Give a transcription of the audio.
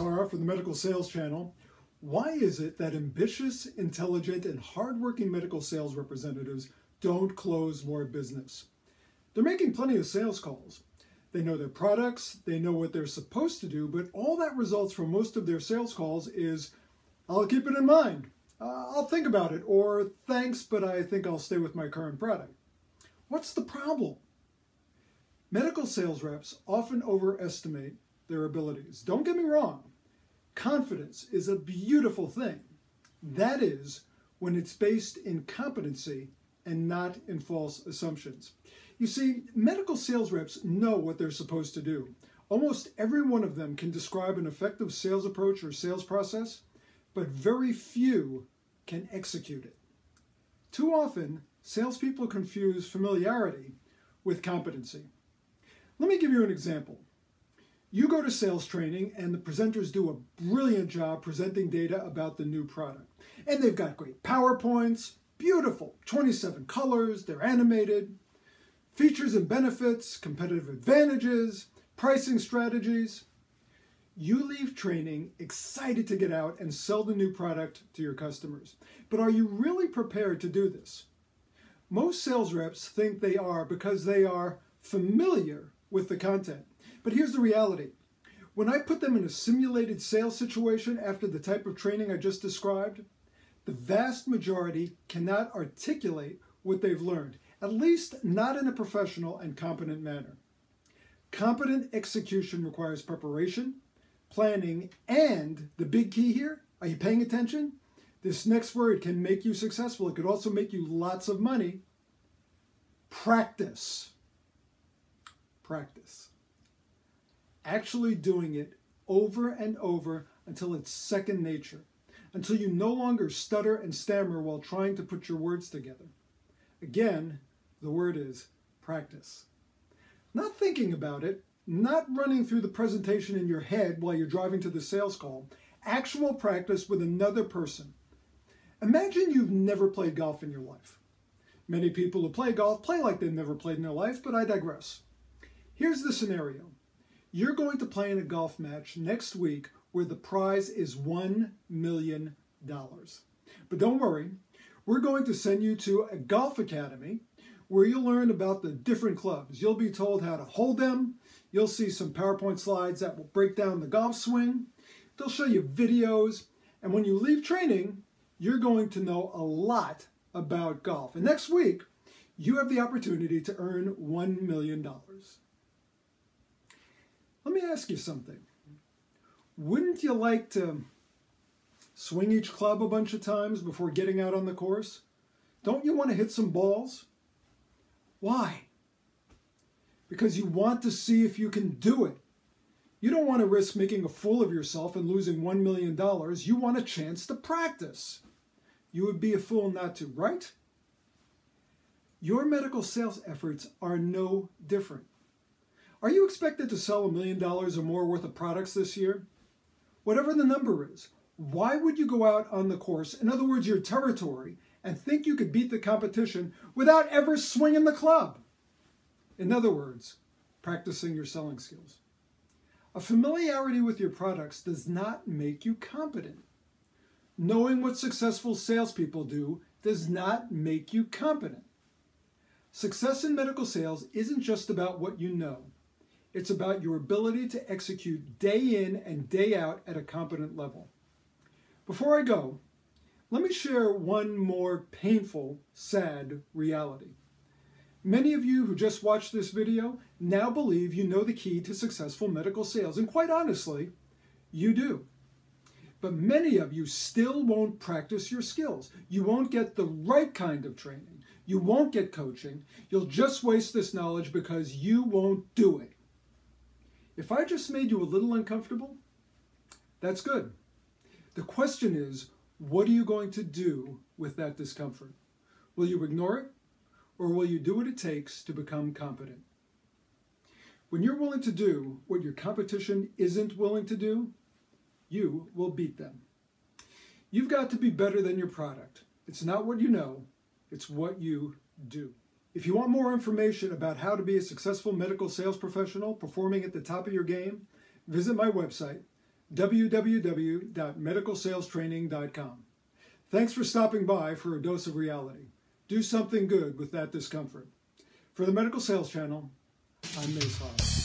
Horoff for the Medical Sales Channel. Why is it that ambitious, intelligent, and hardworking medical sales representatives don't close more business? They're making plenty of sales calls. They know their products, they know what they're supposed to do, but all that results from most of their sales calls is, I'll keep it in mind, uh, I'll think about it, or thanks, but I think I'll stay with my current product. What's the problem? Medical sales reps often overestimate their abilities. Don't get me wrong, confidence is a beautiful thing. That is, when it's based in competency and not in false assumptions. You see, medical sales reps know what they're supposed to do. Almost every one of them can describe an effective sales approach or sales process, but very few can execute it. Too often, salespeople confuse familiarity with competency. Let me give you an example. You go to sales training and the presenters do a brilliant job presenting data about the new product. And they've got great PowerPoints, beautiful, 27 colors, they're animated, features and benefits, competitive advantages, pricing strategies. You leave training excited to get out and sell the new product to your customers. But are you really prepared to do this? Most sales reps think they are because they are familiar with the content. But here's the reality. When I put them in a simulated sales situation after the type of training I just described, the vast majority cannot articulate what they've learned, at least not in a professional and competent manner. Competent execution requires preparation, planning, and the big key here, are you paying attention? This next word can make you successful. It could also make you lots of money. Practice practice. Actually doing it over and over until it's second nature, until you no longer stutter and stammer while trying to put your words together. Again, the word is practice. Not thinking about it, not running through the presentation in your head while you're driving to the sales call, actual practice with another person. Imagine you've never played golf in your life. Many people who play golf play like they've never played in their life, but I digress. Here's the scenario. You're going to play in a golf match next week where the prize is $1 million. But don't worry, we're going to send you to a golf academy where you'll learn about the different clubs. You'll be told how to hold them. You'll see some PowerPoint slides that will break down the golf swing. They'll show you videos. And when you leave training, you're going to know a lot about golf. And next week, you have the opportunity to earn $1 million. Let me ask you something. Wouldn't you like to swing each club a bunch of times before getting out on the course? Don't you want to hit some balls? Why? Because you want to see if you can do it. You don't want to risk making a fool of yourself and losing $1 million. You want a chance to practice. You would be a fool not to, right? Your medical sales efforts are no different. Are you expected to sell a million dollars or more worth of products this year? Whatever the number is, why would you go out on the course, in other words, your territory, and think you could beat the competition without ever swinging the club? In other words, practicing your selling skills. A familiarity with your products does not make you competent. Knowing what successful salespeople do does not make you competent. Success in medical sales isn't just about what you know. It's about your ability to execute day in and day out at a competent level. Before I go, let me share one more painful, sad reality. Many of you who just watched this video now believe you know the key to successful medical sales, and quite honestly, you do. But many of you still won't practice your skills. You won't get the right kind of training. You won't get coaching. You'll just waste this knowledge because you won't do it. If I just made you a little uncomfortable, that's good. The question is, what are you going to do with that discomfort? Will you ignore it, or will you do what it takes to become competent? When you're willing to do what your competition isn't willing to do, you will beat them. You've got to be better than your product. It's not what you know, it's what you do. If you want more information about how to be a successful medical sales professional performing at the top of your game, visit my website, www.medicalsalestraining.com. Thanks for stopping by for a dose of reality. Do something good with that discomfort. For the Medical Sales Channel, I'm Mace Horoff.